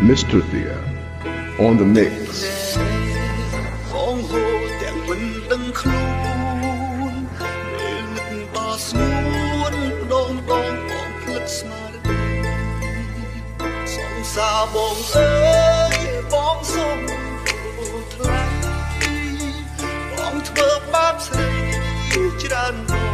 Mr. Thea on the mix. បងហូតែមិនដឹងខ្លួនពេលនឹកបាស្ងួនដងដងបងភ្លឹកស្មារតីសងសាបងអើយបងសុំថ្លៃបងធ្វើបាបស្រីច្រើន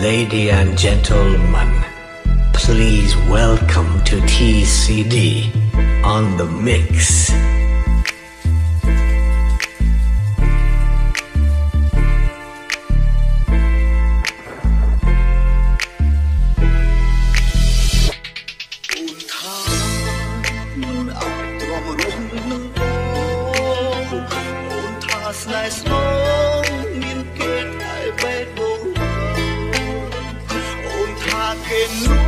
Lady and gentlemen, please welcome to TCD on the mix. Nice. didn't.